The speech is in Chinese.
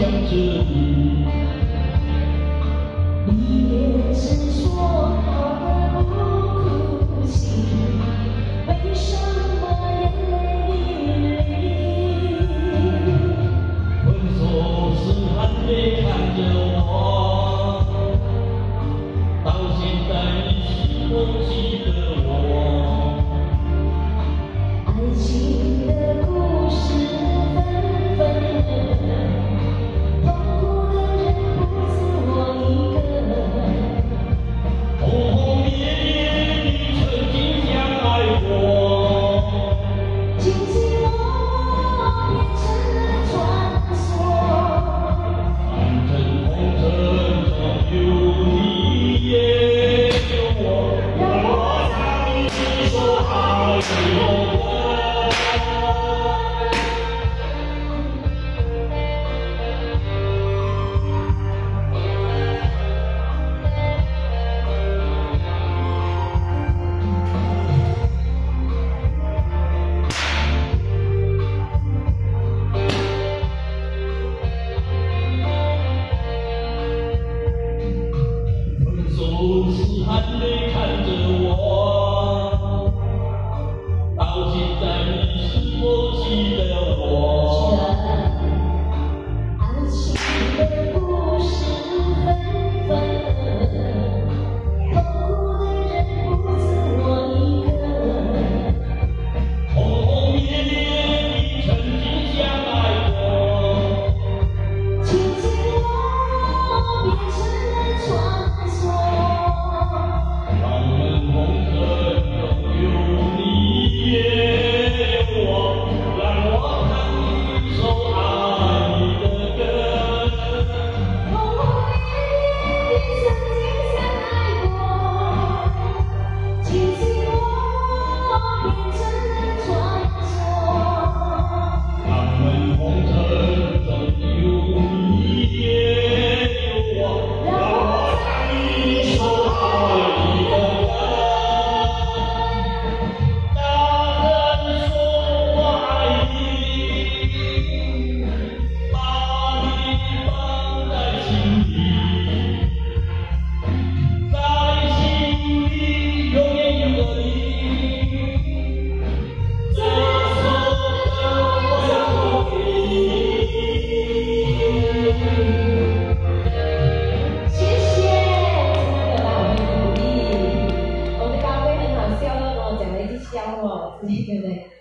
想着你 Sunday. 对，对对？